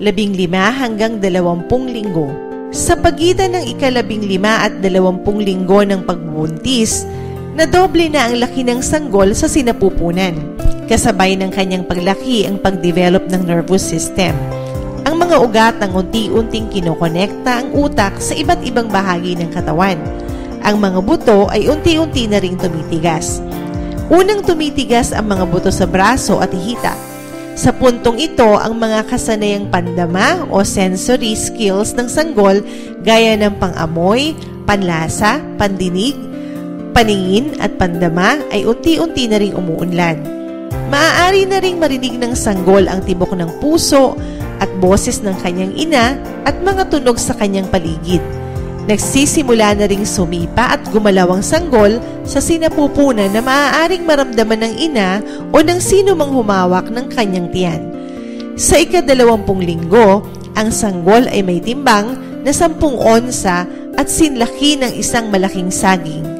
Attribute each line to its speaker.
Speaker 1: labing lima hanggang dalawampung linggo. Sa pagitan ng ikalabing lima at dalawampung linggo ng pagbubuntis, nadoble na ang laki ng sanggol sa sinapupunan. Kasabay ng kanyang paglaki ang pagdevelop ng nervous system. Ang mga ugat ang unti-unting kinokonekta ang utak sa iba't ibang bahagi ng katawan. Ang mga buto ay unti-unti na ring tumitigas. Unang tumitigas ang mga buto sa braso at hita. Sa puntong ito, ang mga kasanayang pandama o sensory skills ng sanggol gaya ng pangamoy, panlasa, pandinig, paningin at pandama ay unti-unti na ring umuunlad. Maaari na ring marinig ng sanggol ang tibok ng puso at boses ng kanyang ina at mga tunog sa kanyang paligid. Nagsisimula na ring sumipa at gumalaw ang sanggol sa sinapupunan na maaaring maramdaman ng ina o ng sino mang humawak ng kanyang tiyan. Sa ikadalawampung linggo, ang sanggol ay may timbang na sampung onsa at sinlaki ng isang malaking saging.